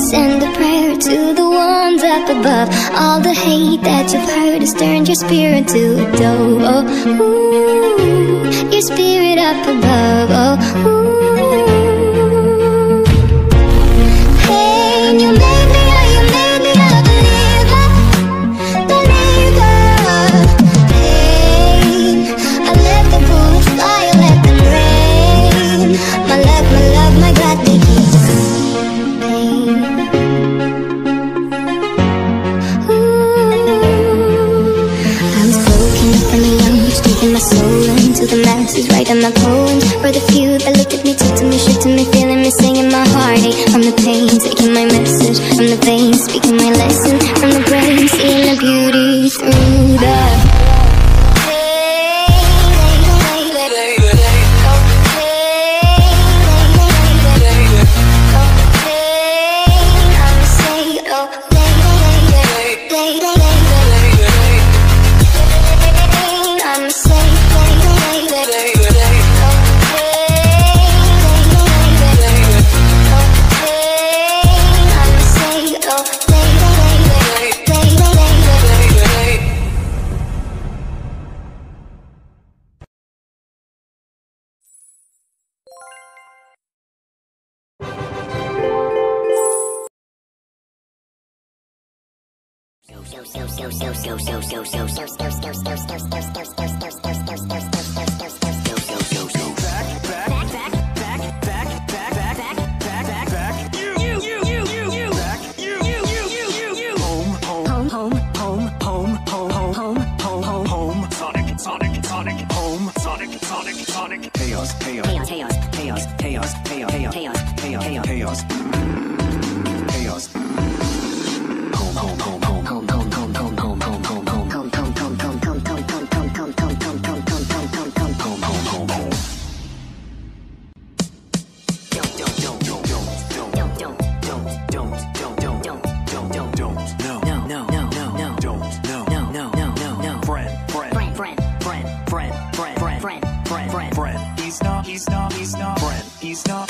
send a prayer to the ones up above. All the hate that you've heard has turned your spirit to dough. Oh, ooh, your spirit up above. Oh, ooh. from the veins Speaking my lesson from the brain. Seeing the beauty through home, home, home. he's not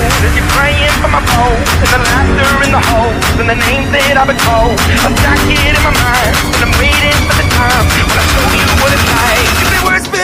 As you're praying for my phone And the laughter in the holes And the names that I've been called. I'm stuck in my mind And I'm waiting for the time When I show you what it's like. If it were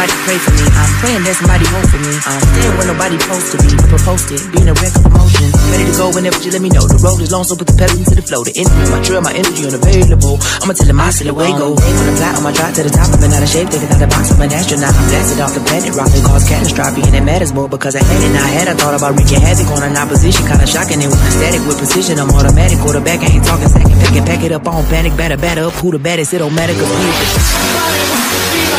somebody pray for me. I'm praying that somebody hope for me. I'm staying where nobody supposed to be. Proposed it, being a wreck of emotions. Ready to go whenever you let me know. The road is long, so put the pedal into the flow. The energy, my drill, my energy unavailable. I'ma tell him I see the way go. Aim on the flat on my drive to the top. I've been out of shape, thinking out the box. I'm an astronaut. I'm blasted off the planet, rocking cause catastrophe. And it matters more because I had it. I had, I thought about wreaking havoc on an opposition. Kinda shocking it with static with precision. I'm automatic. Quarterback, I ain't talking second. Pack it, pack it up on panic. Batter, batter up. Who the baddest? It don't matter cause we.